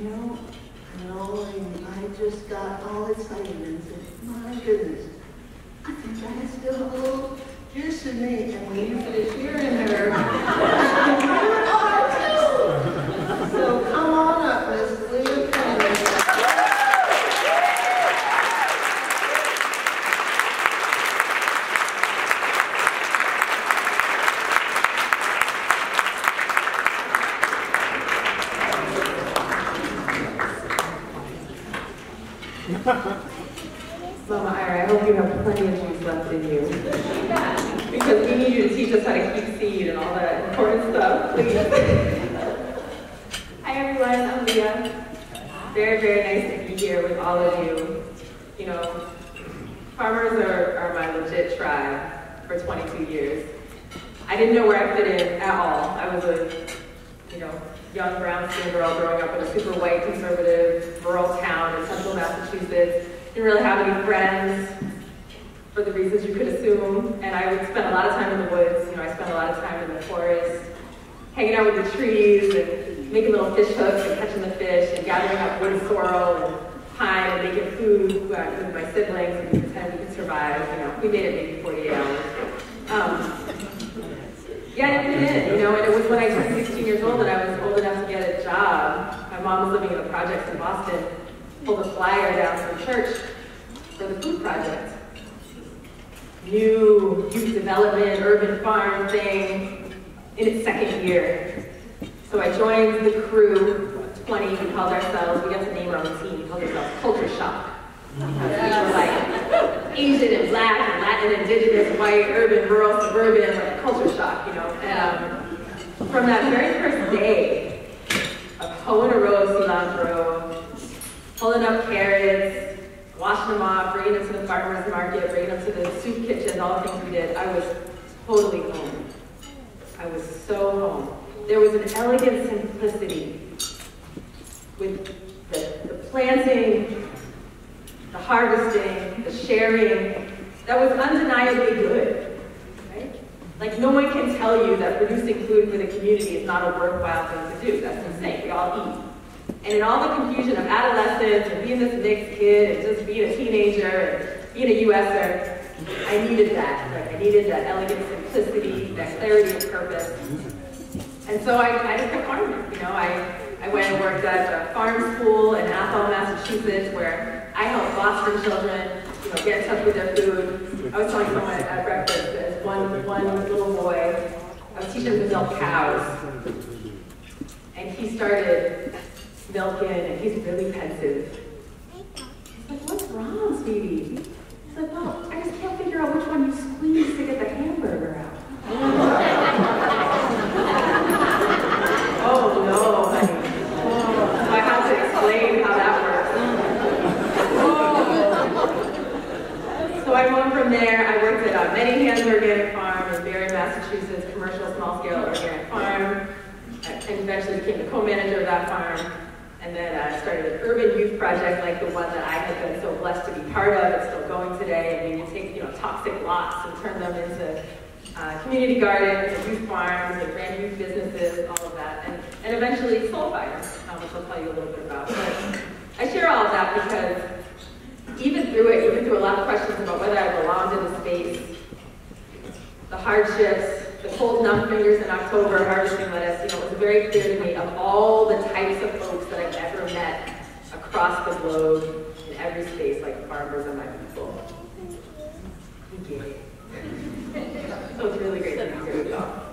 you know, no, and I just got all excited and said, my goodness, I think I still a little juice in me. And when you finish hearing her, you are too. So come on up, Miss Leah Cummings. Mama Ira, I hope you have plenty of juice left in you. Because we need you to teach us how to keep seed and all that important stuff, please. Hi everyone, I'm Leah. Very, very nice to be here with all of you. You know, farmers are, are my legit tribe for 22 years. I didn't know where I fit in at all. I was a, you know, young brown skin girl growing up in a super white, conservative, rural town in central Massachusetts. Didn't really have any friends for the reasons you could assume. And I would spend a lot of time in the woods. You know, I spent a lot of time in the forest, hanging out with the trees and making little fish hooks and catching the fish and gathering up wood sorrel and pine and making food uh, with my siblings and we pretend we could survive. You know, we made it maybe 48 hours. Um, yeah, I didn't fit in, you know, and it was when I turned 16 years old and I was old enough to get a job. My mom was living in the projects in Boston, pulled a flyer down from church for the food project. New youth development, urban farm thing in its second year. So I joined the crew, 20, we called ourselves, we got to name our own team, we called ourselves Culture Shock. Were like Asian and black and Latin, indigenous, white, urban, rural, suburban, like culture shock, you know. And um, from that very first day of hoeing a row of cilantro, pulling up carrots, washing them off, bringing them to the farmer's market, bringing them to the soup kitchen, all the things we did, I was totally home. I was so home. There was an elegant simplicity with the, the planting, the harvesting, the sharing, that was undeniably good? Like no one can tell you that producing food for the community is not a worthwhile thing to do. That's insane. We all eat. And in all the confusion of adolescence and being this mixed kid and just being a teenager and being a USer, I needed that. Like I needed that elegant simplicity, that clarity of purpose. And so I, I just kept farming. You know, I, I went and worked at a farm school in Athol, Massachusetts, where I helped Boston children, you know, get in touch with their food. I was talking telling someone at breakfast, there's one, one little boy, I was teaching him to milk cows. And he started milking, and he's really pensive. He's like, what's wrong, sweetie? He's like, well, I just can't figure out which one you squeeze to get the hamburger out. oh no, honey. Oh, I have to explain how that works. So I went from there. I worked at uh, Many Hands Organic Farm in Barre, Massachusetts, commercial small-scale organic farm, and eventually became the co-manager of that farm. And then uh, started an urban youth project like the one that I have been so blessed to be part of. It's still going today. And we take you know toxic lots and turn them into uh, community gardens and youth farms and brand new businesses, all of that. And, and eventually soul I'll tell you a little bit about. But I share all of that because even through it, even through a lot of questions about whether I belonged in the space, the hardships, the cold numb fingers in October harvesting lettuce, you know, it was very clear to me of all the types of folks that I've ever met across the globe in every space, like farmers and my people. Get it. so it's really great to be here with y'all.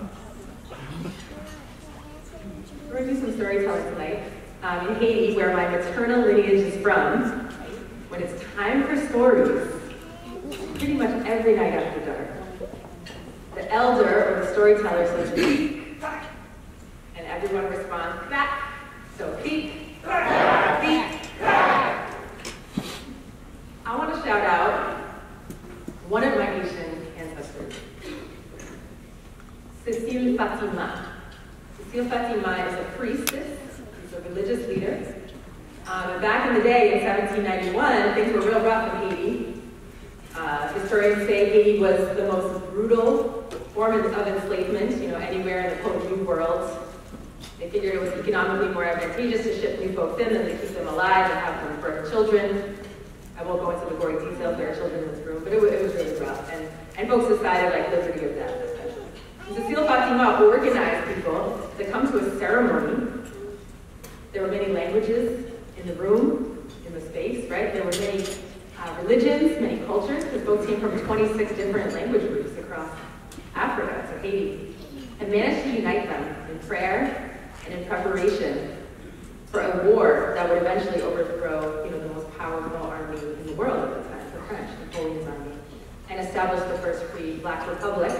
We're gonna do some storytelling tonight. Um, in Haiti, where my maternal lineage is from, when it's time for stories, pretty much every night after dark, the elder or the storyteller says, krik, and everyone responds, krak. So peek, peek. I want to shout out one of my Haitian ancestors, Cecile Fatiman. Cecile Fatiman is a priestess, religious leader. Um, back in the day, in 1791, things were real rough in Haiti. Uh, historians say Haiti was the most brutal form of enslavement, you know, anywhere in the post-new world. They figured it was economically more advantageous to ship new folks in than to keep them alive and have them birth children. I won't go into the gory details, there are children in this room, but it was, it was really rough. And, and folks decided like liberty or death, essentially. Cecile Fatiman organized people to come to a ceremony. There were many languages in the room, in the space, right? There were many uh, religions, many cultures, because folks came from 26 different language groups across Africa to Haiti, and managed to unite them in prayer and in preparation for a war that would eventually overthrow, you know, the most powerful army in the world at the time, the French, Napoleon's army, and establish the first free black republic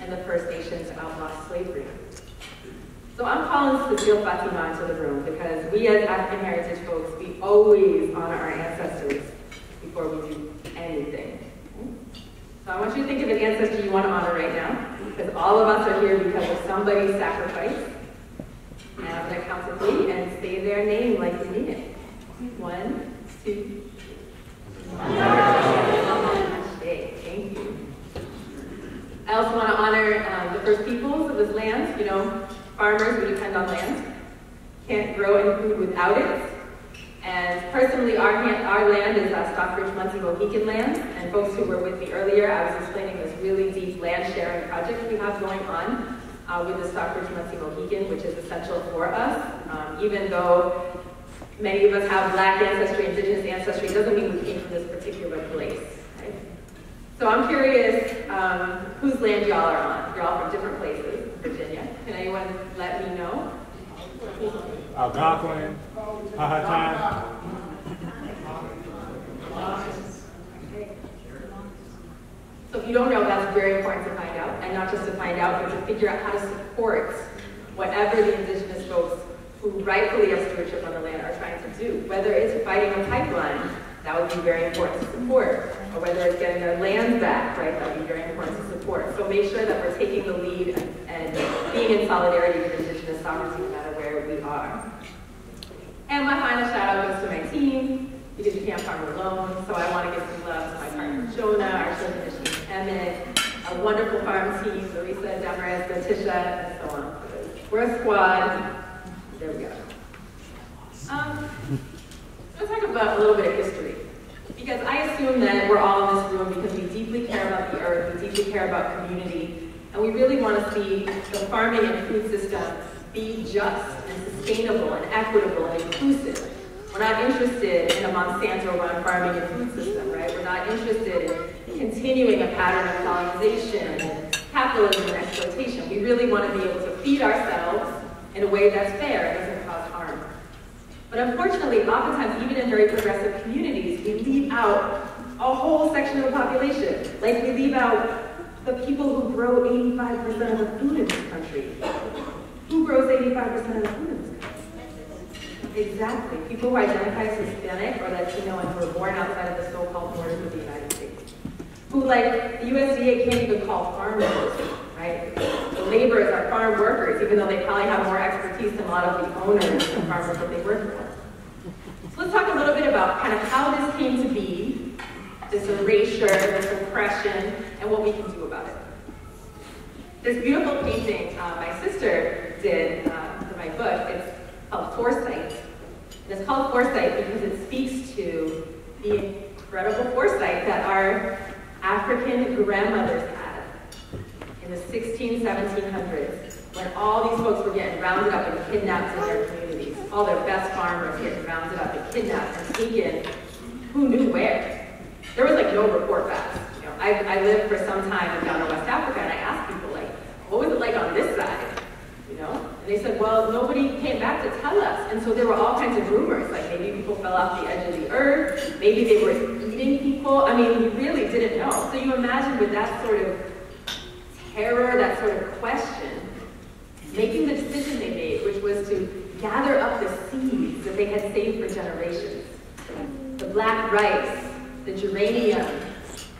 and the First Nations to outlaw slavery. So I'm calling Cecile Fatiman into the room because we as African heritage folks, we always honor our ancestors before we do anything. So I want you to think of an ancestor you want to honor right now, because all of us are here because of somebody's sacrifice. And I'm going to count to three and say their name like you mean it. One, two. Thank you. I also want to honor um, the first peoples of this land. You know, farmers, who depend on land. Can't grow any food without it. And personally, our, our land is uh, Stockbridge Munsee Mohican land. And folks who were with me earlier, I was explaining this really deep land sharing project we have going on uh, with the Stockbridge Munsee Mohican, which is essential for us. Um, even though many of us have black ancestry, indigenous ancestry, doesn't mean we came from this particular place. Right? So I'm curious um, whose land y'all are on. You're all from different places, Virginia. Can anyone let me know? Algonquin, Powhatan. So if you don't know, that's very important to find out, and not just to find out, but to figure out how to support whatever the indigenous folks who rightfully have stewardship on the land are trying to do. Whether it's fighting a pipeline, that would be very important to support, or whether it's getting their land back, right, that would be very important to support. So make sure that we're taking the lead and, being in solidarity with indigenous sovereignty no matter where we are. And my final shout out goes to my team, because you can't farm alone, so I want to give some love to my partner Jonah, our children Neshima Emmett, our wonderful farm team, Larissa, Damaris, Letitia, and so on. We're a squad. There we go. Um, let's talk about a little bit of history. Because I assume that we're all in this room because we deeply care about the earth, we deeply care about community, and we really want to see the farming and food system be just and sustainable and equitable and inclusive. We're not interested in a Monsanto-run farming and food system, right? We're not interested in continuing a pattern of colonization and capitalism and exploitation. We really want to be able to feed ourselves in a way that's fair and doesn't cause harm. But unfortunately, oftentimes, even in very progressive communities, we leave out a whole section of the population. Like we leave out the people who grow 85% of the food in this country. Who grows 85% of the food in this country? Exactly. People who identify as Hispanic or Latino and who are born outside of the so-called borders of the United States. Who, like, the USDA can't even call farmers, right? The laborers are farm workers, even though they probably have more expertise than a lot of the owners and farmers that they work for. Let's talk a little bit about kind of how this came to be, this erasure, this oppression, and what we can do about it. This beautiful painting uh, my sister did uh, for my book, it's called Foresight. And it's called Foresight because it speaks to the incredible foresight that our African grandmothers had in the 16, 1700s when all these folks were getting rounded up and kidnapped in their communities. All their best farmers getting rounded up and kidnapped and taken who knew where. There was like no report back. You know, I, I lived for some time down in West Africa and I asked people like, what was it like on this side? You know? And they said, well, nobody came back to tell us. And so there were all kinds of rumors, like maybe people fell off the edge of the earth, maybe they were eating people. I mean, we really didn't know. So you imagine with that sort of terror, that sort of question, making the decision they made, which was to gather up the seeds that they had saved for generations. The black rice, the geranium,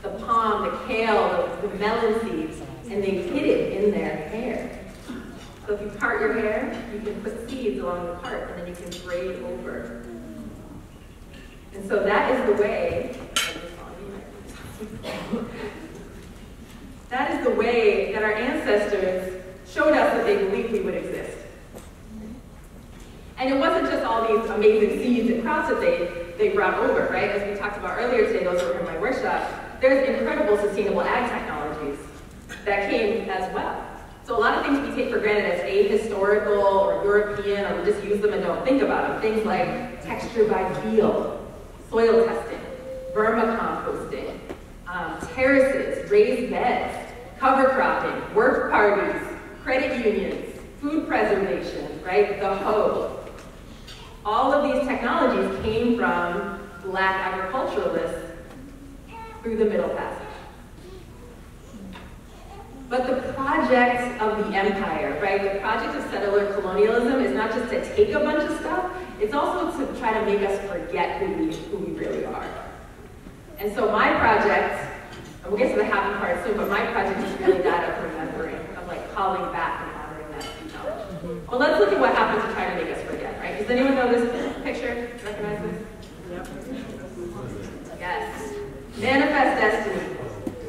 the palm, the kale, the, melon seeds, and they hid it in their hair. So if you part your hair, you can put seeds along the part, and then you can braid over. And so that is the way, that is the way that our ancestors showed us that they believed we would exist. And it wasn't just all these amazing seeds and crops that they, they brought over, right? As we talked about earlier today, those were in my workshop, there's incredible sustainable ag technologies that came as well. So a lot of things we take for granted as ahistorical or European, or we just use them and don't think about them. Things like texture by feel, soil testing, vermicomposting, um, terraces, raised beds, cover cropping, work parties, credit unions, food preservation, right? The hoe. All of these technologies came from black agriculturalists through the Middle Passage. But the project of the empire, right? The project of settler colonialism is not just to take a bunch of stuff, it's also to try to make us forget who we, who we really are. And so my project, and we'll get to the happy part soon, but my project is really that of remembering, calling back and honoring that knowledge. Mm-hmm. Well, let's look at what happens to try to make us forget, right? Does anyone know this picture? Recognize this? Yep. Yes. Manifest destiny.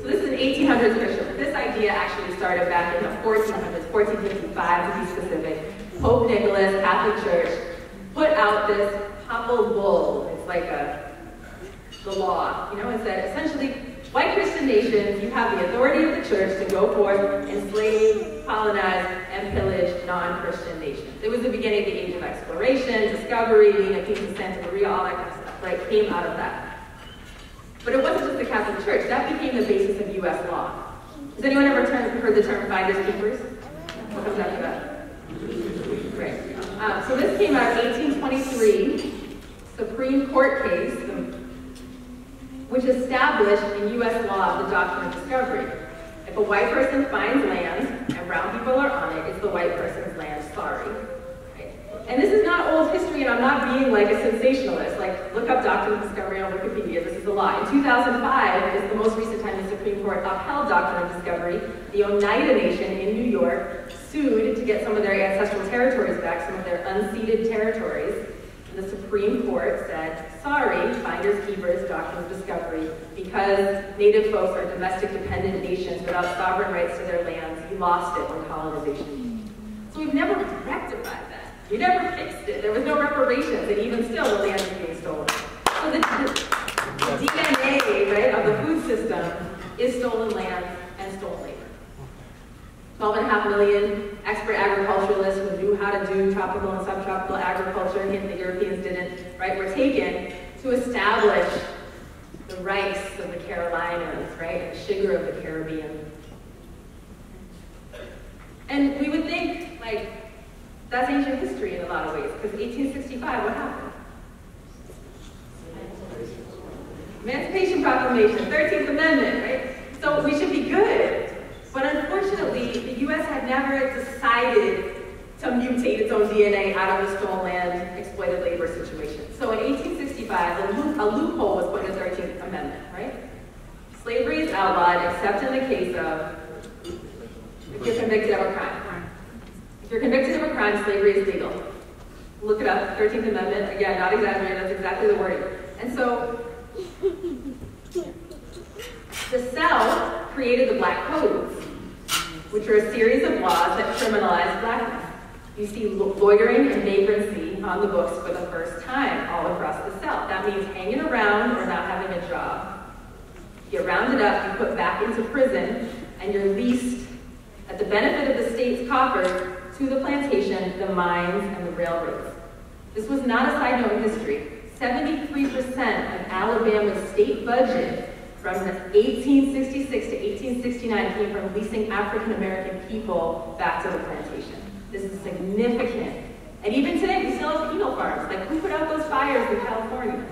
So this is an 1800s picture. This idea actually started back in the 1400s, 1455 to be specific. Pope Nicholas, Catholic Church, put out this papal bull. It's like a the law, you know, and said essentially, white Christian nations, you have the authority of the church to go forth, enslave, colonize, and pillage non-Christian nations. It was the beginning of the age of exploration, discovery, being a king of Santa Maria, all that kind of stuff, right, came out of that. But it wasn't just the Catholic Church, that became the basis of U.S. law. Has anyone ever heard the term finders keepers? What comes after that? Great. Um, so this came out in 1823, Supreme Court case, which established in U.S. law the doctrine of discovery. If a white person finds land and brown people are on it, it's the white person's land, sorry. And this is not old history, and I'm not being like a sensationalist. Like, look up Doctrine of Discovery on Wikipedia. This is the law. In 2005 is the most recent time the Supreme Court upheld Doctrine of Discovery. The Oneida Nation in New York sued to get some of their ancestral territories back, some of their unceded territories. The Supreme Court said, sorry, finders keepers, Doctrine of Discovery, because Native folks are domestic dependent nations without sovereign rights to their lands. You lost it when colonization. So we've never rectified that. We never fixed it. There was no reparations, and even still, the land is being stolen. So the, the, DNA, right, of the food system is stolen land and stolen labor. 12.5 million expert agriculturalists how to do tropical and subtropical agriculture, and the Europeans didn't, right, were taken to establish the rice of the Carolinas, right, and sugar of the Caribbean. And we would think, like, that's ancient history in a lot of ways, because 1865, what happened? Emancipation Proclamation, 13th Amendment, right? So we should be good. But unfortunately, the U.S. had never decided to mutate its own DNA out of the stolen land, exploited labor situation. So in 1865, a, loop, a loophole was put in the 13th Amendment, right? Slavery is outlawed except in the case of if you're convicted of a crime. If you're convicted of a crime, slavery is legal. Look it up, 13th Amendment. Again, not exaggerated, that's exactly the wording. And so, the South created the Black Codes, which are a series of laws that criminalize blackness. You see loitering and vagrancy on the books for the first time all across the South. That means hanging around or not having a job. You get rounded up, you put back into prison, and you're leased at the benefit of the state's coffers to the plantation, the mines, and the railroads. This was not a side note in history. 73% of Alabama's state budget from 1866 to 1869 came from leasing African American people back to the plantation. This is significant. And even today, we still have penal farms. Like, who put out those fires in California?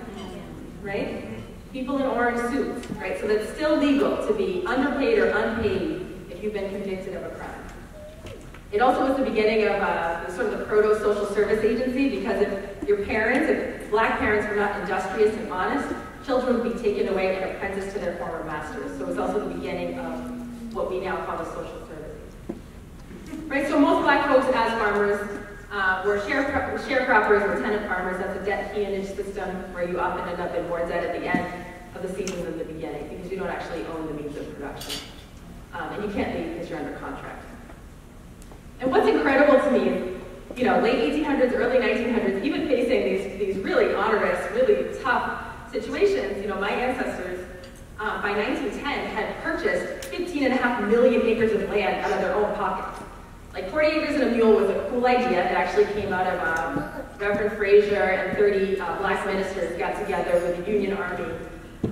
Right? People in orange suits, right? So that's still legal to be underpaid or unpaid if you've been convicted of a crime. It also was the beginning of uh, sort of the proto-social service agency because if your parents, if black parents were not industrious and honest, children would be taken away and apprenticed to their former masters. So it was also the beginning of what we now call the social. Right, so most black folks as farmers uh, were share, sharecroppers or tenant farmers. That's a debt peonage system where you often end up in more debt at the end of the season than the beginning because you don't actually own the means of production. Um, and you can't leave because you're under contract. And what's incredible to me you know, late 1800s, early 1900s, even facing these, these really onerous, really tough situations, you know, my ancestors, uh, by 1910, had purchased 15 and a half million acres of land out of their own pockets. Like 40 acres and a mule was a cool idea. It actually came out of um, Reverend Frazier and 30 uh, black ministers got together with the Union Army,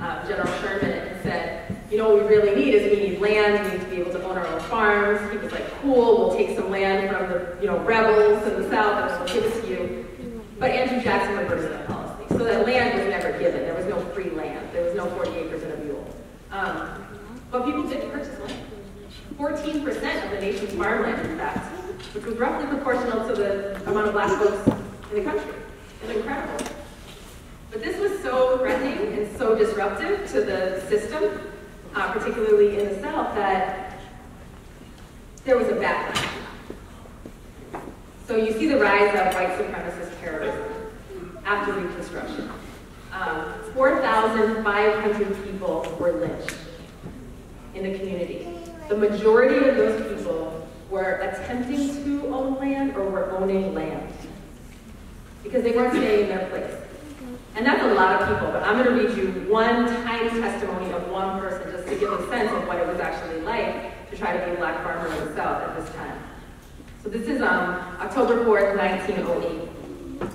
uh, General Sherman, and said, you know what we really need is we need land, we need to be able to own our own farms. He was like, cool, we'll take some land from the you know rebels in the South and we'll give it to you. But Andrew Jackson reversed that policy. So that land was never given. There was no free land. There was no 40 acres and a mule. Um, but people did purchase land. 14% of the nation's farmland, in fact, which was roughly proportional to the amount of black folks in the country. It's incredible. But this was so threatening and so disruptive to the system, uh, particularly in the South, that there was a backlash. So you see the rise of white supremacist terrorism after Reconstruction. Um, 4,500 people were lynched in the community. The majority of those people were attempting to own land or were owning land because they weren't staying in their place. And that's a lot of people, but I'm going to read you one tiny testimony of one person just to give a sense of what it was actually like to try to be a black farmer in the South at this time. So this is um, October 4th, 1908.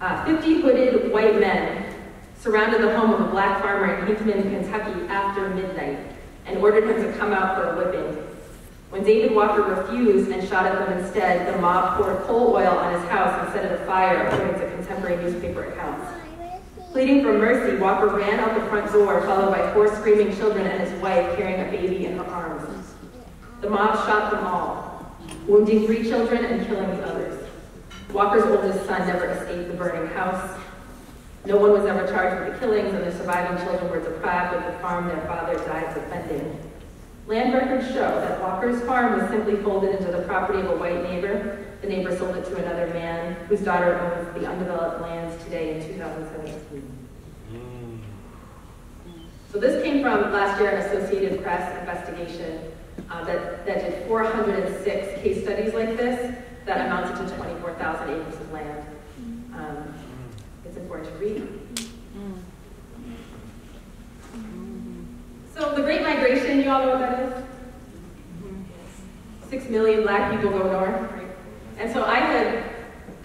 Uh, 50 hooded white men surrounded the home of a black farmer in Hickman, Kentucky after midnight and ordered him to come out for a whipping. When David Walker refused and shot at them instead, the mob poured coal oil on his house and set it afire, according to contemporary newspaper accounts. Pleading for mercy, Walker ran out the front door, followed by four screaming children and his wife carrying a baby in her arms. The mob shot them all, wounding three children and killing the others. Walker's oldest son never escaped the burning house. No one was ever charged with the killings, and the surviving children were deprived of the farm their father died defending. Land records show that Walker's farm was simply folded into the property of a white neighbor. The neighbor sold it to another man whose daughter owns the undeveloped lands today in 2017. So this came from last year an Associated Press investigation uh, that, that did 406 case studies like this that amounted to 24,000 acres of land. It's important to read. So the Great Migration, you all know what that is? Six million black people go north. And so I had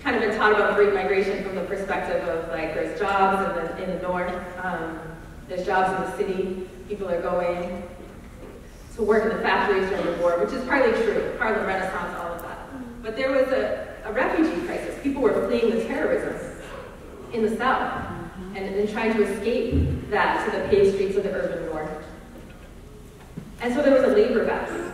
kind of been taught about the Great Migration from the perspective of like there's jobs in the, in the north, um, there's jobs in the city, people are going to work in the factories during the war, which is partly true, part of the Renaissance, all of that. But there was a, a refugee crisis. People were fleeing the terrorism in the South mm-hmm. and, then trying to escape that to the paved streets of the urban north. And so there was a labor vacuum.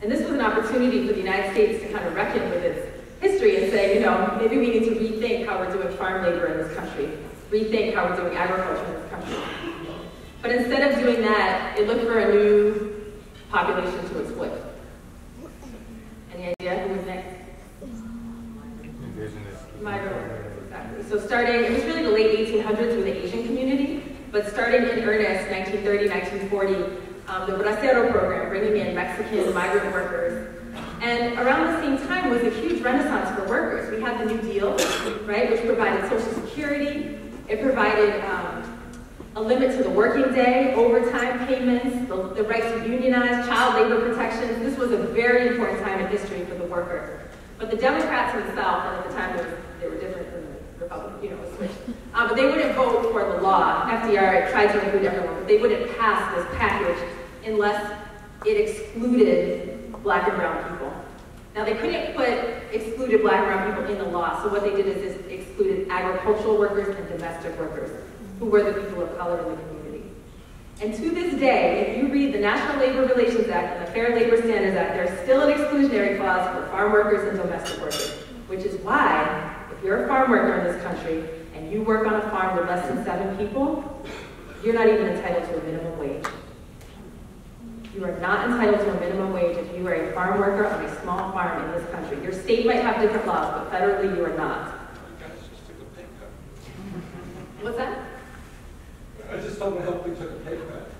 And this was an opportunity for the United States to kind of reckon with its history and say, you know, maybe we need to rethink how we're doing farm labor in this country, rethink how we're doing agriculture in this country. But instead of doing that, it looked for a new population to exploit. Any idea who was next? Migrant workers, exactly. So starting, it was really the late 1800s with the Asian community, but starting in earnest, 1930, 1940, um, the Bracero program, bringing in Mexican migrant workers. And around the same time was a huge renaissance for workers. We had the New Deal, right, which provided Social Security. It provided um, a limit to the working day, overtime payments, the, the right to unionize, child labor protections. This was a very important time in history for the worker. But the Democrats in the South, and at the time they were, they different from the Republicans, you know, it switched. Um, but they wouldn't vote for the law. FDR tried to include everyone, but they wouldn't pass this package unless it excluded black and brown people. Now they couldn't put excluded black and brown people in the law, so what they did is this excluded agricultural workers and domestic workers, who were the people of color in the community. And to this day, if you read the National Labor Relations Act and the Fair Labor Standards Act, there's still an exclusionary clause for farm workers and domestic workers, which is why, if you're a farm worker in this country and you work on a farm with less than seven people, you're not even entitled to a minimum wage. You are not entitled to a minimum wage if you are a farm worker on a small farm in this country. Your state might have different laws, but federally you are not. What's that? I just told him help we took a pay cut.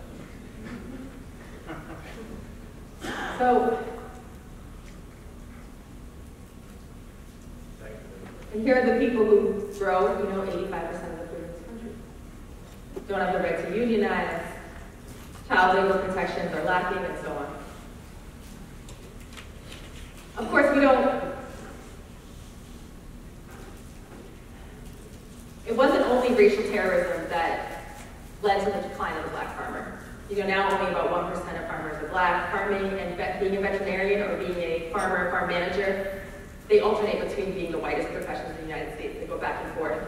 So, and here are the people who grow, you know, 85% of the food in this country. Don't have the right to unionize, child labor protections are lacking, and so on. Of course, we don't it wasn't only racial terrorism led to the decline of the black farmer. You know, now only about 1% of farmers are black. Farming and being a veterinarian or being a farmer, farm manager, they alternate between being the whitest professions in the United States. They go back and forth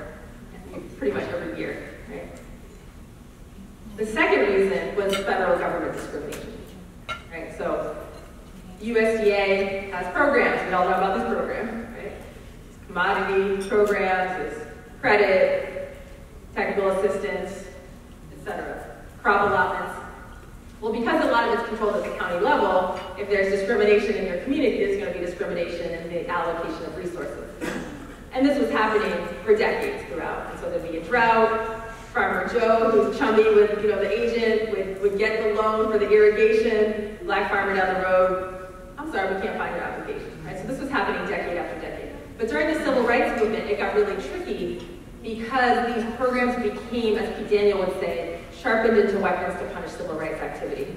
pretty much every year, right? The second reason was federal government discrimination, right? So USDA has programs. We all know about this program, right? Commodity programs, it's credit, technical assistance, etc. Crop allotments. Well, because a lot of it's controlled at the county level, if there's discrimination in your community, there's going to be discrimination in the allocation of resources. And this was happening for decades throughout. And so there'd be a drought, Farmer Joe, who's chummy with you know the agent, would, would get the loan for the irrigation, black farmer down the road, I'm sorry, we can't find your application. Right? So this was happening decade after decade. But during the civil rights movement, it got really tricky because these programs became, as Pete Daniel would say, sharpened into weapons to punish civil rights activity.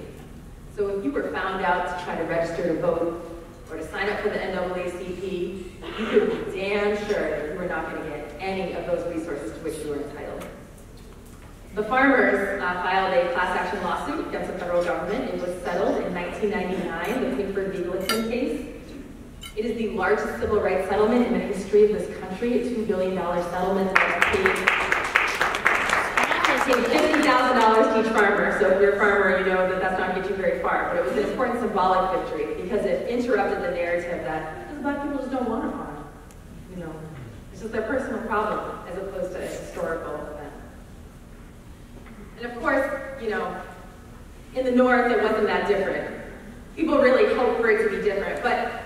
So if you were found out to try to register to vote or to sign up for the NAACP, you could be damn sure that you were not going to get any of those resources to which you were entitled. The farmers uh, filed a class action lawsuit against the federal government. It was settled in 1999, the Pigford v. Glickman case. It is the largest civil rights settlement in the history of this country, a $2 billion settlement that paid, paid $50,000 to each farmer. So if you're a farmer, you know that that's not gonna get you very far. But it was an important symbolic victory because it interrupted the narrative that because black people just don't want to farm. You know, it's just their personal problem as opposed to a historical event. And of course, you know, in the North, it wasn't that different. People really hoped for it to be different, but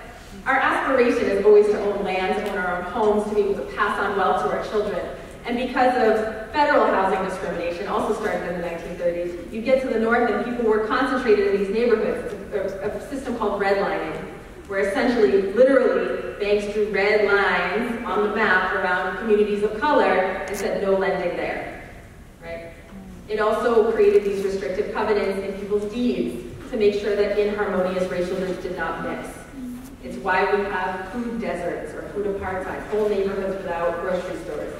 our aspiration is always to own land, to own our own homes, to be able to pass on wealth to our children. And because of federal housing discrimination, also started in the 1930s, you get to the north and people were concentrated in these neighborhoods. A, a system called redlining, where essentially, literally, banks drew red lines on the map around communities of color and said no lending there. Right? It also created these restrictive covenants in people's deeds to make sure that inharmonious racial groups did not mix. It's why we have food deserts or food apartheid, whole neighborhoods without grocery stores.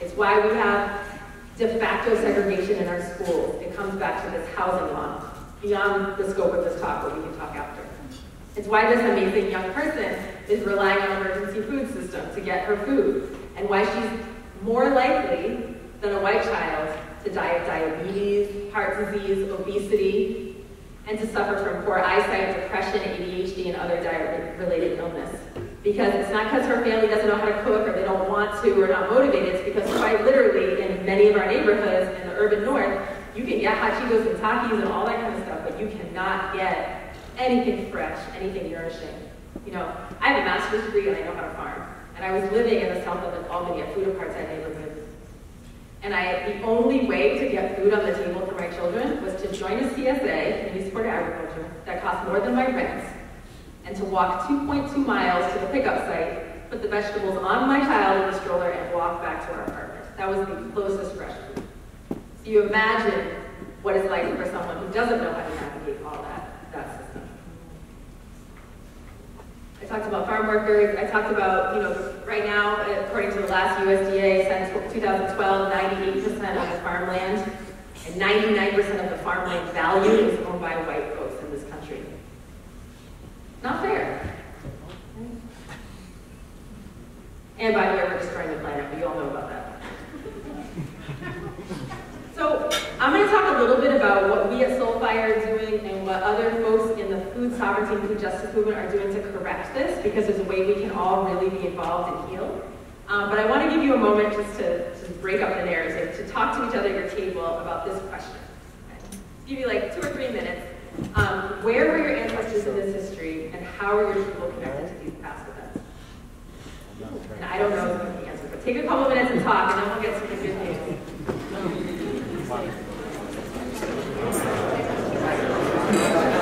It's why we have de facto segregation in our schools. It comes back to this housing law, beyond the scope of this talk, but we can talk after. It's why this amazing young person is relying on emergency food system to get her food, and why she's more likely than a white child to die of diabetes, heart disease, obesity, and to suffer from poor eyesight, depression, ADHD, and other diet-related illness. Because it's not because her family doesn't know how to cook or they don't want to or not motivated, it's because quite literally in many of our neighborhoods in the urban north, you can get hot Cheetos and Takis and all that kind of stuff, but you cannot get anything fresh, anything nourishing. You know, I have a master's degree and I know how to farm. And I was living in the south of Albany, a food apartheid neighborhood and I, the only way to get food on the table for my children was to join a CSA, Community Support Agriculture, that cost more than my rent, and to walk 2.2 miles to the pickup site, put the vegetables on my child in the stroller, and walk back to our apartment. That was the closest food. So you imagine what it's like for someone who doesn't know how to navigate all that system. I talked about farm workers. I talked about, you know, right now, according to the last USDA since 2012, 98% of the farmland and 99% of the farmland value is owned by white folks in this country. Not fair. And by the way, we're destroying the planet. We all know about that. So I'm going to talk a little bit about what we at Soulfire are doing and what other folks in the sovereignty and food justice movement are doing to correct this, because there's a way we can all really be involved and heal. Um, but I want to give you a moment just to, to break up the narrative, to talk to each other at your table about this question. Okay? Give you like two or three minutes. Um, where were your ancestors in this history, and how are your people connected to these past events? And I don't know the answer, but take a couple minutes and talk, and then we'll get the good news.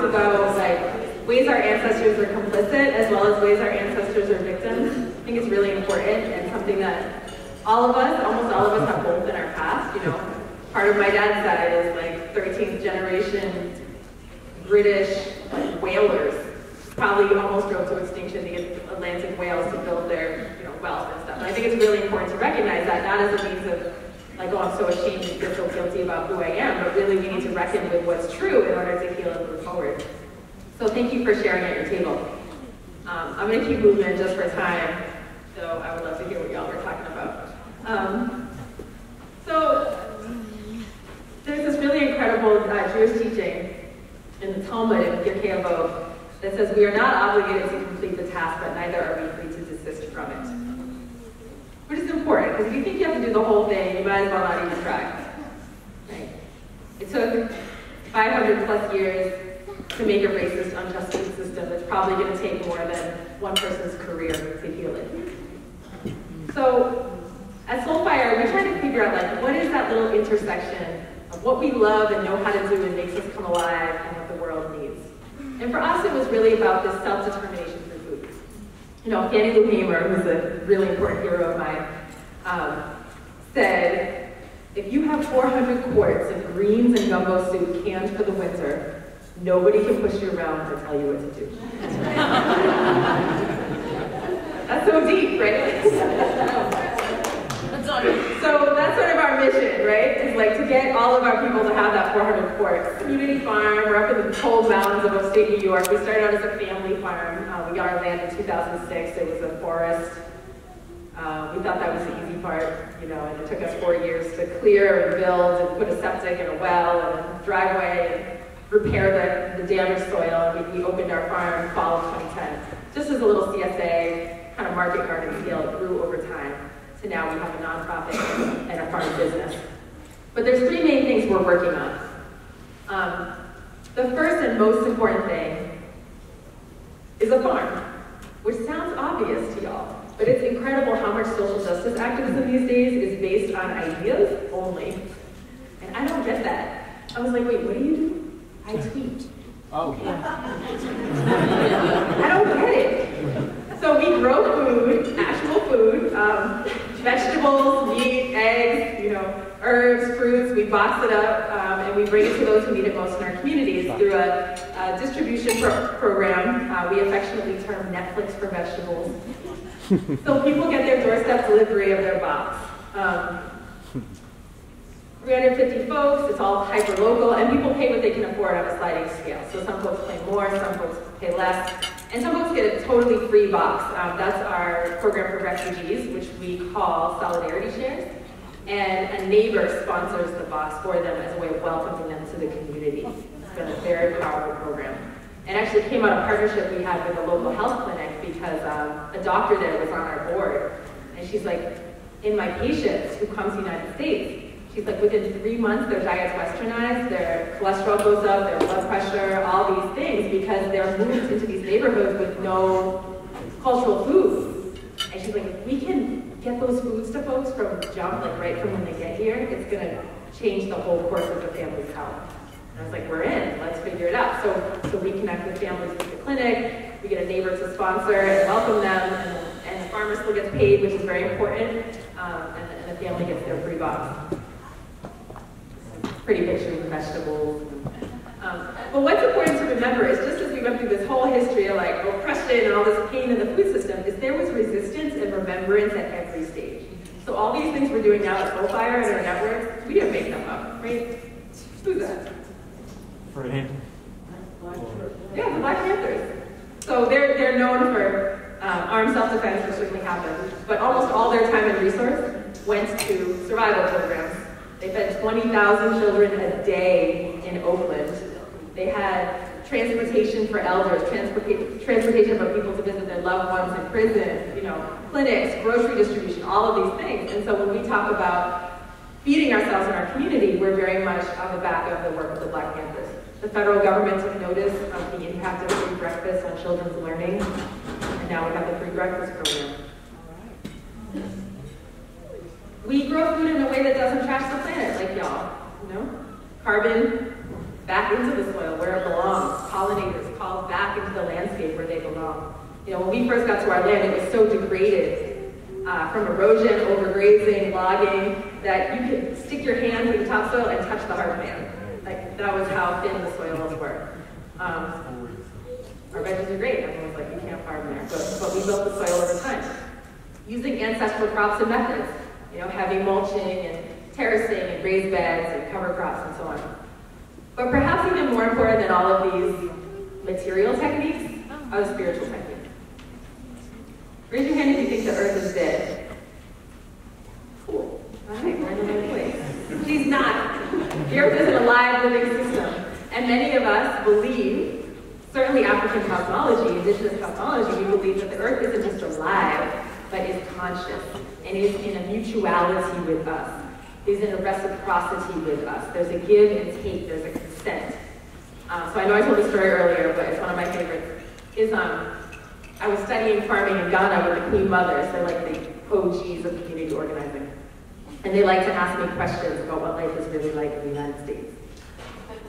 Talked about like ways our ancestors are complicit as well as ways our ancestors are victims. I think it's really important and something that all of us, almost all of us have both in our past, you know. Part of my dad's side is like 13th generation British like, whalers probably almost drove to extinction get Atlantic whales to build their you know, wealth and stuff. And I think it's really important to recognize that, not as a means of like, oh, I'm so ashamed and feel so guilty about who I am, but really we need to reckon with what's true in order to heal and move forward. So thank you for sharing at your table. Um, I'm going to keep moving just for time, so I would love to hear what y'all were talking about. Um, so there's this really incredible uh, Jewish teaching in the Talmud in Pirkei Avot that says we are not obligated to complete the task, but neither are we free to desist from it. Which is important, because if you think you have to do the whole thing, you might as well not even try. Right? It took 500 plus years to make a racist, unjust system that's probably going to take more than one person's career to heal it. So, at Soulfire, we try to figure out like what is that little intersection of what we love and know how to do and makes us come alive and what the world needs. And for us, it was really about this self-determination. You know, Fannie Lou Hamer, who's a really important hero of mine, um, said, if you have 400 quarts of greens and gumbo soup canned for the winter, nobody can push you around or tell you what to do. That's so deep, right? So that's sort of our mission, right? Is like to get all of our people to have that 400 quarts. Community farm, we're up in the cold mountains of upstate New York. We started out as a family farm. Uh, we got our land in 2006. It was a forest. Uh, we thought that was the easy part, you know, and it took us four years to clear and build and put a septic and a well and a driveway and repair the, the damaged soil. We, we opened our farm fall of 2010. Just as a little CSA, kind of market garden scale, it grew over time. So now we have a nonprofit and a farm business. But there's three main things we're working on. Um, the first and most important thing is a farm, which sounds obvious to y'all, but it's incredible how much social justice activism these days is based on ideas only. And I don't get that. I was like, wait, what do you do? I tweet. Oh. I don't get it. So we grow food, actual food, um, vegetables, meat, eggs, you know, herbs, fruits. We box it up um, and we bring it to those who need it most in our communities through a, a distribution pro- program uh, we affectionately term Netflix for vegetables. so people get their doorstep delivery of their box. Um, 350 folks, it's all hyper local, and people pay what they can afford on a sliding scale. So some folks more, some folks pay less, and some folks get a totally free box. Um, that's our program for refugees, which we call Solidarity Shares. And a neighbor sponsors the box for them as a way of welcoming them to the community. It's been a very powerful program. And actually came out of partnership we had with a local health clinic because um, a doctor there was on our board. And she's like, in my patients who come to the United States, She's like, within three months, their diet's westernized, their cholesterol goes up, their blood pressure, all these things, because they're moved into these neighborhoods with no cultural foods. And she's like, if we can get those foods to folks from jump, like right from when they get here, it's gonna change the whole course of the family's health. And I was like, we're in, let's figure it out. So, so we connect with families with the clinic, we get a neighbor to sponsor and welcome them, and, and the farmer still gets paid, which is very important, um, and, and the family gets their free box pretty pictures of vegetables. Um, but what's important to remember is just as we went through this whole history of like oppression and all this pain in the food system, is there was resistance and remembrance at every stage. So all these things we're doing now at Soulfire and our networks, we didn't make them up, right? Who's that? Fred. Yeah, the Black Panthers. So they're, they're known for um, armed self-defense, which certainly happened, but almost all their time and resource went to survival programs. They fed 20,000 children a day in Oakland. They had transportation for elders, transporta- transportation for people to visit their loved ones in prison, you know, clinics, grocery distribution, all of these things. And so when we talk about feeding ourselves in our community, we're very much on the back of the work of the Black Panthers. The federal government took notice of the impact of free breakfast on children's learning, and now we have the free breakfast program. We grow food in a way that doesn't trash the planet, like y'all. You know, carbon back into the soil where it belongs. Pollinators called back into the landscape where they belong. You know, when we first got to our land, it was so degraded uh, from erosion, overgrazing, logging, that you could stick your hand in the topsoil and touch the hard pan. Like that was how thin the soils were. Um, our veggies are great. Everyone's like, you can't farm there, but, but we built the soil over time using ancestral crops and methods you know, heavy mulching and terracing and raised beds and cover crops and so on. But perhaps even more important than all of these material techniques are the spiritual techniques. Raise your hand if you think the earth is dead. Cool. All right, we're in the right place. She's not. The earth is an alive, living system. And many of us believe, certainly African cosmology, indigenous cosmology, we believe that the earth isn't just alive, but is conscious and is in a mutuality with us, is in a reciprocity with us. There's a give and take, there's a consent. Um, so I know I told the story earlier, but it's one of my favorites. Is um, I was studying farming in Ghana with the Queen Mothers. They're like the OGs of community organizing. And they like to ask me questions about what life is really like in the United States.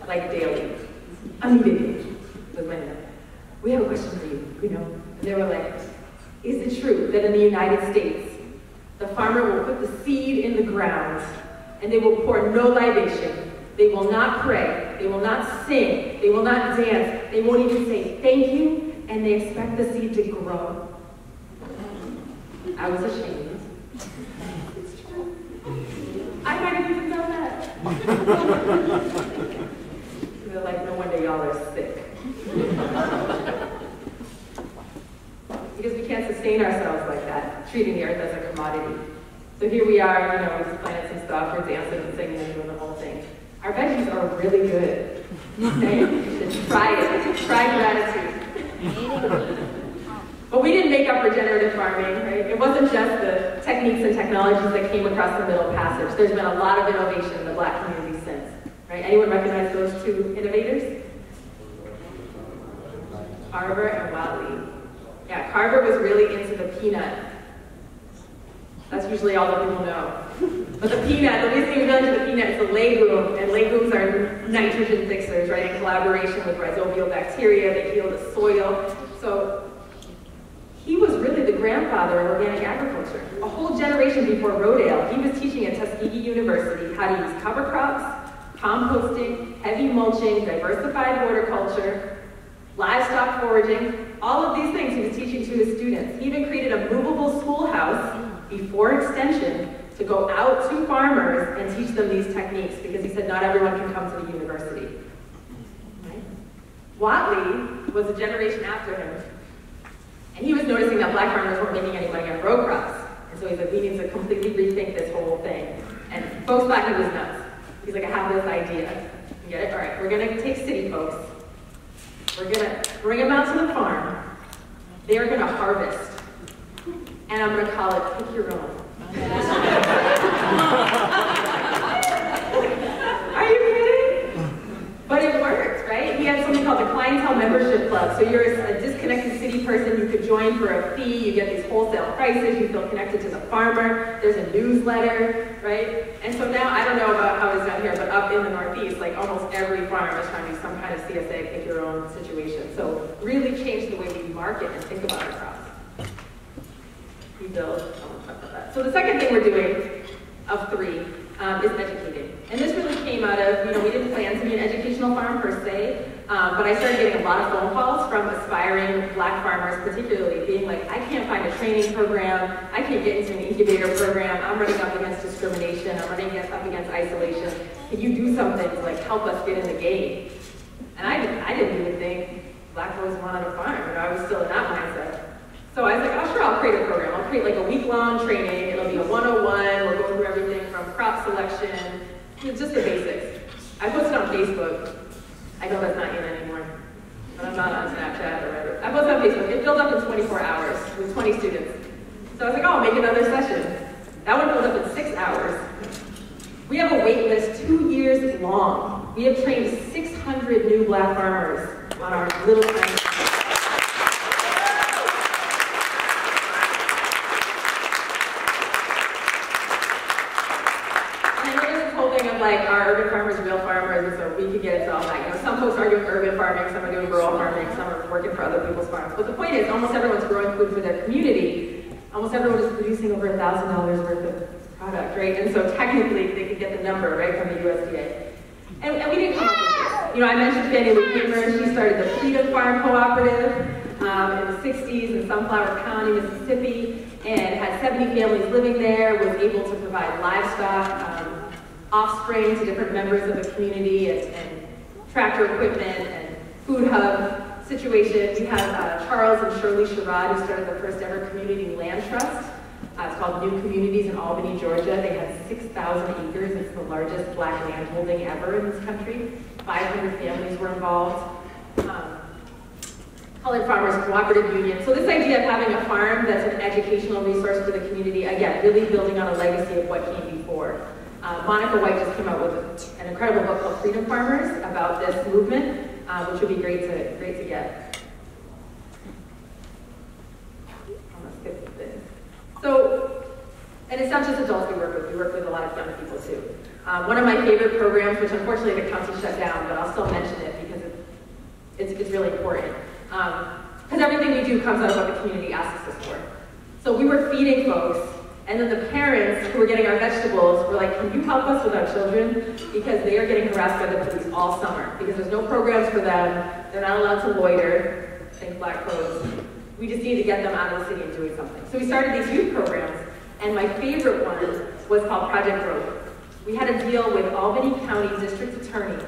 Like daily. Immediately. With my. We have a question for you, you know. And they were like, is it true that in the United States, the farmer will put the seed in the ground and they will pour no libation. They will not pray. They will not sing. They will not dance. They won't even say thank you, and they expect the seed to grow. I was ashamed. It's true. I might have even done that. They're like, no wonder y'all are sick. because we can't sustain ourselves like that, treating the earth as a commodity. So here we are, you know, we just planted some stuff, we're dancing and singing and doing the whole thing. Our veggies are really good. Okay? Try it. Try gratitude. But we didn't make up regenerative farming, right? It wasn't just the techniques and technologies that came across the Middle Passage. There's been a lot of innovation in the black community since. Right? Anyone recognize those two innovators? Carver and Whatley. Yeah, Carver was really into the peanut. That's usually all that people know. But the peanut, the reason you really into the peanut is the legume, and legumes are nitrogen fixers, right, in collaboration with rhizobial bacteria, they heal the soil. So he was really the grandfather of organic agriculture. A whole generation before Rodale, he was teaching at Tuskegee University how to use cover crops, composting, heavy mulching, diversified horticulture, livestock foraging, all of these things he was teaching to his students. He even created a movable schoolhouse before extension to go out to farmers and teach them these techniques because he said not everyone can come to the university. Right? Whatley was a generation after him, and he was noticing that black farmers weren't making any money on row crops. And so he said, we need to completely rethink this whole thing. And folks thought he was nuts. He's like, I have this idea. You get it? All right, we're gonna take city folks. We're gonna bring them out to the farm. They're gonna harvest. And I'm gonna call it pick your own. Are you kidding? But it worked, Something called the clientele membership club. So you're a disconnected city person, you could join for a fee, you get these wholesale prices, you feel connected to the farmer, there's a newsletter, right? And so now, I don't know about how it's done here, but up in the Northeast, like almost every farm is trying to do some kind of CSA, pick your own situation. So really change the way we market and think about our crops. We build. So the second thing we're doing of three um, is educating. And this really came out of, you know, we didn't plan to be an educational farm per se, um, but I started getting a lot of phone calls from aspiring black farmers, particularly being like, I can't find a training program, I can't get into an incubator program, I'm running up against discrimination, I'm running up against isolation. Can you do something to like help us get in the game? And I didn't, I didn't even think black boys wanted a farm, you know, I was still in that mindset. So I was like, oh sure, I'll create a program. I'll create like a week-long training. It'll be a 101. We'll go from crop selection, just the basics. I posted on Facebook. I know that's not in anymore, but I'm not on Snapchat or whatever. I posted on Facebook. It filled up in 24 hours with 20 students. So I was like, oh, I'll make another session. That one filled up in six hours. We have a wait list two years long. We have trained 600 new black farmers on our little $1,000 worth of product, right? And so technically, they could get the number, right, from the USDA. And, and we didn't come up with this. You know, I mentioned Fannie Lou Hamer. She started the Freedom Farm Cooperative um, in the 60s in Sunflower County, Mississippi, and had 70 families living there, was able to provide livestock, um, offspring to different members of the community, and, and tractor equipment, and food hub situation. We have uh, Charles and Shirley Sherrod, who started the first ever community land trust uh, it's called New Communities in Albany, Georgia. They have 6,000 acres. It's the largest black land holding ever in this country. 500 families were involved. Um, Colored Farmers Cooperative Union. So this idea of having a farm that's an educational resource for the community, again, really building on a legacy of what came before. Uh, Monica White just came out with an incredible book called Freedom Farmers about this movement, uh, which would be great to, great to get. I'm gonna skip this. So, and it's not just adults we work with, we work with a lot of young people too. Um, one of my favorite programs, which unfortunately the county shut down, but I'll still mention it because it, it's, it's really important. Because um, everything we do comes out of what the community asks us for. So we were feeding folks, and then the parents who were getting our vegetables were like, can you help us with our children? Because they are getting harassed by the police all summer, because there's no programs for them, they're not allowed to loiter, think black codes. We just need to get them out of the city and doing something. So we started these youth programs, and my favorite one was called Project Growth. We had a deal with Albany County District Attorney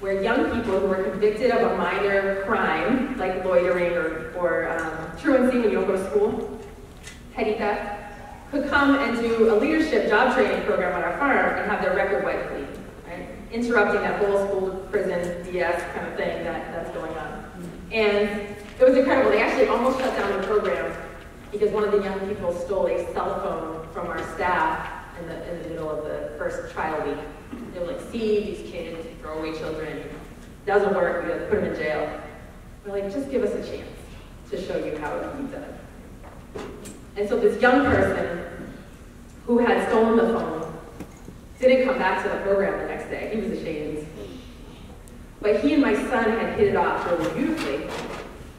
where young people who were convicted of a minor crime, like loitering or, or um, truancy when you don't go to school, petty theft, could come and do a leadership job training program on our farm and have their record wiped clean, right? Interrupting that whole school prison BS kind of thing that, that's going on. And it was incredible. They actually almost shut down the program because one of the young people stole a cell phone from our staff in the, in the middle of the first trial week. They were like, see, these kids, throwaway children, doesn't work, we gotta put them in jail. We're like, just give us a chance to show you how it be done. And so this young person who had stolen the phone didn't come back to the program the next day. He was ashamed. But he and my son had hit it off really beautifully.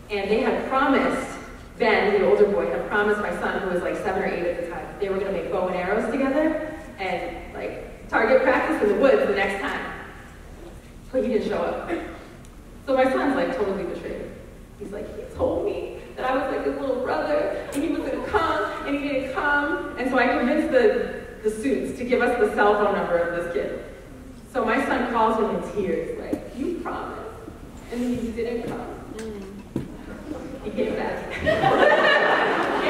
And they had promised, Ben, the older boy, had promised my son, who was like seven or eight at the time, they were gonna make bow and arrows together and like target practice in the woods the next time. But he didn't show up. So my son's like totally betrayed. He's like, he told me that I was like his little brother and he was gonna come and he didn't come. And so I convinced the, the suits to give us the cell phone number of this kid. So my son calls him in tears, like, you promised. And he didn't come. He came back. came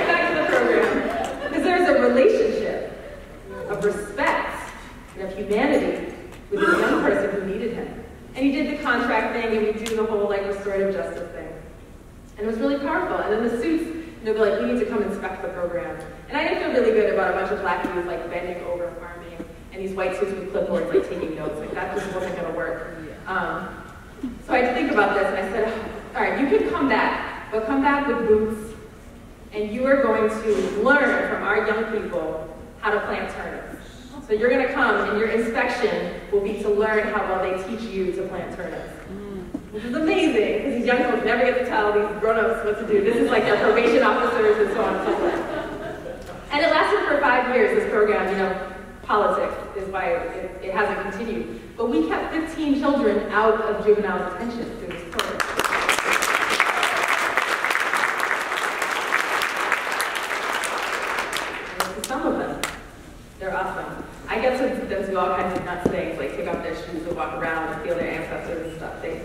back to the program. Because there's a relationship of respect and of humanity with this young person who needed him. And he did the contract thing, and we do the whole like restorative justice thing. And it was really powerful. And then the suits, you know, they're like, we need to come inspect the program. And I didn't feel really good about a bunch of black dudes like bending over farming and these white suits with clipboards like taking notes. Like that just wasn't gonna work. Um, so I had to think about this and I said, all right, you can come back, but come back with boots and you are going to learn from our young people how to plant turnips. So you're gonna come and your inspection will be to learn how well they teach you to plant turnips. Mm. Which is amazing, because these young folks never get to tell these grown-ups what to do. This is like their probation officers and so on and so forth. And it lasted for five years, this program, you know, politics is why it, it hasn't continued. But we kept 15 children out of juvenile detention through this program. And to some of them, they're awesome. I get to them do all kinds of nuts things, like take off their shoes and walk around and feel their ancestors and stuff. They,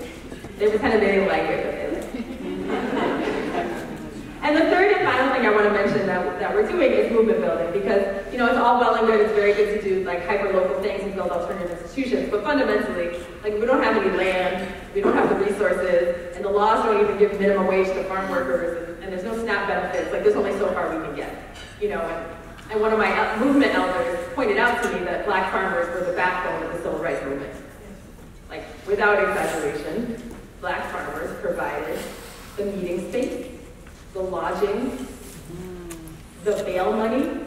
they pretended they didn't like it, but they And the third and final thing I want to mention we're doing is movement building because, you know, it's all well and good, it's very good to do like hyper-local things and build alternative institutions, but fundamentally, like we don't have any land, we don't have the resources, and the laws don't even give minimum wage to farm workers, and, and there's no SNAP benefits, like there's only so far we can get, you know, and, and one of my movement elders pointed out to me that black farmers were the backbone of the civil rights movement. Like, without exaggeration, black farmers provided the meeting space, the lodging, the bail money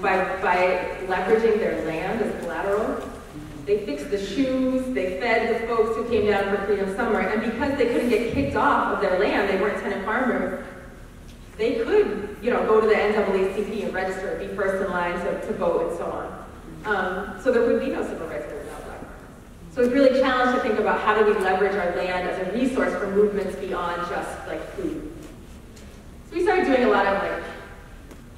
by, by leveraging their land as collateral. They fixed the shoes, they fed the folks who came down for Freedom Summer, and because they couldn't get kicked off of their land, they weren't tenant farmers, they could, you know, go to the NAACP and register, be first in line to, to vote and so on. Um, so there would be no civil rights movement without black. So it's really challenged to think about how do we leverage our land as a resource for movements beyond just like food. So we started doing a lot of like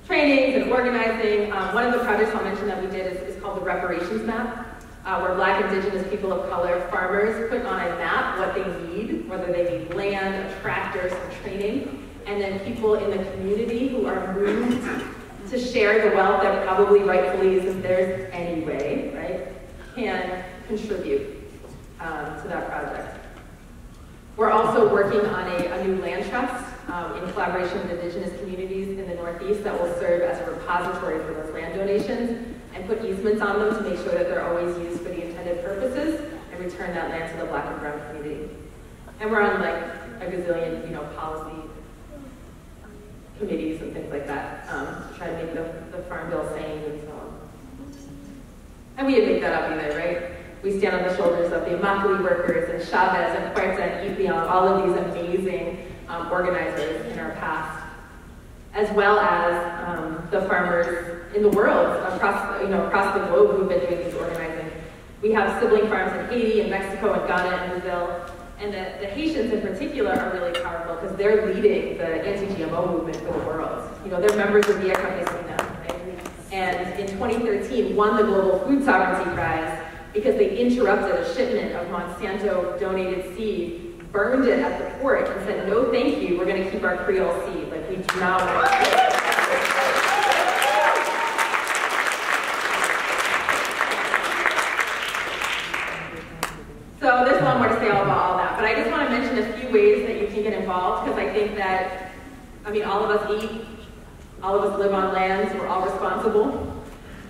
trainings and organizing. Um, one of the projects I'll mention that we did is, is called the reparations map, uh, where black, indigenous, people of color, farmers put on a map what they need, whether they need land, a tractor, some training, and then people in the community who are moved to share the wealth that probably rightfully isn't theirs anyway, right, can contribute um, to that project. We're also working on a, a new land trust um, in collaboration with indigenous communities in the Northeast that will serve as a repository for those land donations and put easements on them to make sure that they're always used for the intended purposes and return that land to the black and brown community. And we're on like a gazillion, you know, policy committees and things like that um, to try to make the, the farm bill sane and so on. And we didn't make that up either, right? We stand on the shoulders of the Immokalee workers and Chavez and Huerta and Itliong, all of these amazing um, organizers in our past, as well as um, the farmers in the world, across, you know, across the globe who've been doing these organizing. We have sibling farms in Haiti and Mexico and Ghana and Brazil. And the, the Haitians in particular are really powerful because they're leading the anti-GMO movement for the world. You know, they're members of Via Campesina, right? And in 2013 won the Global Food Sovereignty Prize because they interrupted a shipment of Monsanto donated seed, burned it at the port, and said, no thank you, we're gonna keep our Creole seed. Like, we do not want to. So there's a lot more to say about all that, but I just want to mention a few ways that you can get involved because I think that, I mean, all of us eat, all of us live on lands, we're all responsible.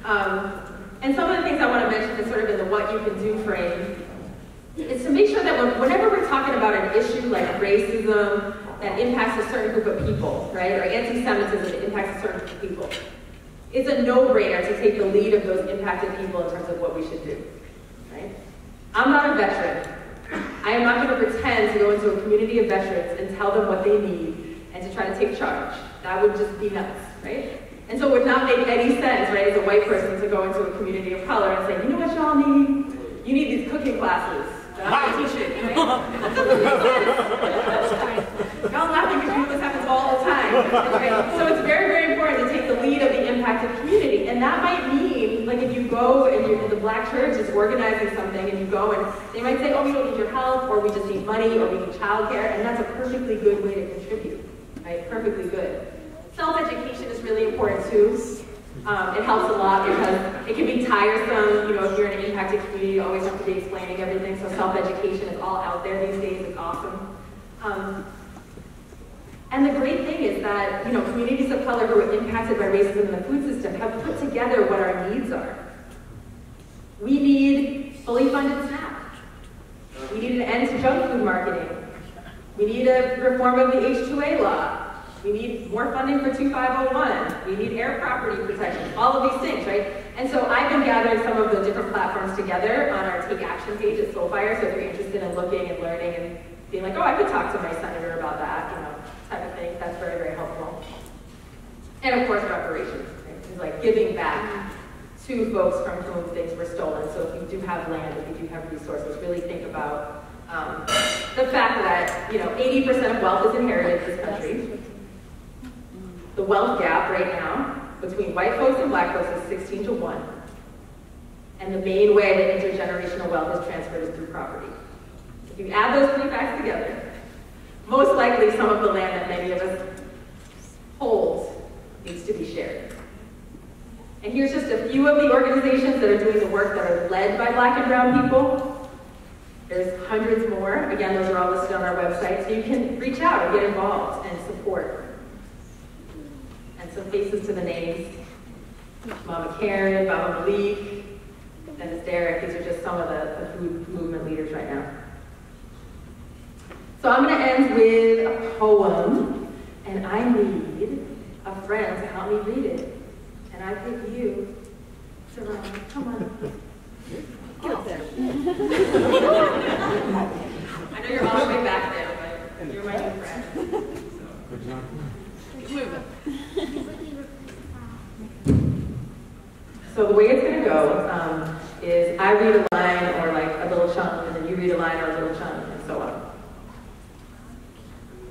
Um, and some of the things I want to mention is sort of in the what you can do frame. Is to make sure that when- whenever we're talking about an issue like racism that impacts a certain group of people, right, or anti-Semitism that impacts a certain group of people, it's a no-brainer to take the lead of those impacted people in terms of what we should do, right? I'm not a veteran. I am not going to pretend to go into a community of veterans and tell them what they need and to try to take charge. That would just be nuts, right? And so it would not make any sense, right, as a white person to go into a community of color and say, you know what y'all need? You need these cooking classes. Make sense. Y'all laughing because you this happens all the time. So it's very, very important to take the lead of the impacted community. And that might mean, like if you go and you're, the black church is organizing something and you go and they might say, oh, we don't need your help, or we just need money, or we need childcare, and that's a perfectly good way to contribute, right? Perfectly good. Self-education is really important too. Um, it helps a lot because it can be tiresome, you know, if you're in an impacted community, you always have to be explaining everything. So self-education is all out there these days. It's awesome. Um, and the great thing is that, you know, communities of color who are impacted by racism in the food system have put together what our needs are. We need fully funded SNAP. We need an end to junk food marketing. We need a reform of the H-2A law. We need more funding for 2501. We need heir property protection, all of these things, right? And so I've been gathering some of the different platforms together on our Take Action page at Soulfire. So if you're interested in looking and learning and being like, oh, I could talk to my senator about that, you know, type of thing, that's very, very helpful. And of course, reparations, right? It's like giving back to folks from whom things were stolen. So if you do have land, if you do have resources, really think about um, the fact that, you know, 80% of wealth is inherited in this country. The wealth gap right now between white folks and black folks is 16 to 1. And the main way that intergenerational wealth is transferred is through property. If you add those three facts together, most likely some of the land that many of us hold needs to be shared. And here's just a few of the organizations that are doing the work that are led by black and brown people. There's hundreds more. Again, those are all listed on our website, so you can reach out and get involved and support some faces to the names. Mama Karen, Baba Malik, Dennis Derryck, these are just some of the, the food movement leaders right now. So I'm gonna end with a poem, and I need a friend to help me read it. And I pick you, Jerome, come on. Get up there. I know you're all the way back there, but you're my new friend. So the way it's gonna go um, is I read a line or like a little chunk, and then you read a line or a little chunk, and so on.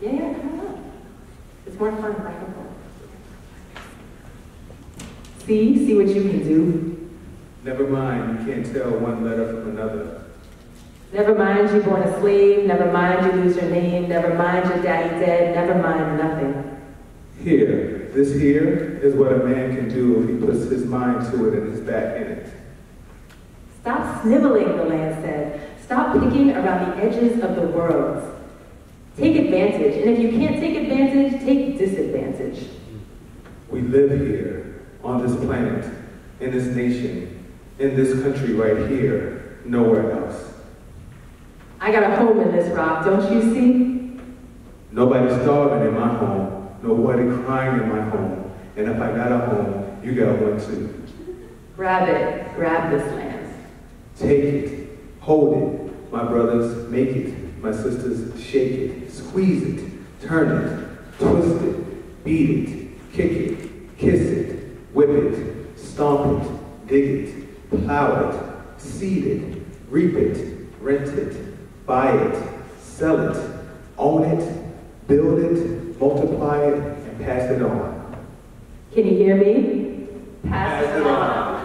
Yeah, yeah, come on. It's more fun if I can go. See, see what you can do. Never mind, you can't tell one letter from another. Never mind you born a slave. Never mind you lose your name. Never mind your daddy dead. Never mind nothing. Here, this here is what a man can do if he puts his mind to it and his back in it. Stop sniveling, the land said. Stop picking around the edges of the world. Take advantage, and if you can't take advantage, take disadvantage. We live here, on this planet, in this nation, in this country right here, nowhere else. I got a home in this rock, don't you see? Nobody's starving in my home, nobody crying in my home, and if I got a home, you got one too. Grab it, grab this land. Take it, hold it, my brothers, make it, my sisters, shake it, squeeze it, turn it, twist it, beat it, kick it, kiss it, whip it, stomp it, dig it, plow it, seed it, reap it, rent it, buy it, sell it, own it, build it, multiply it, and pass it on. Can you hear me? Pass it on.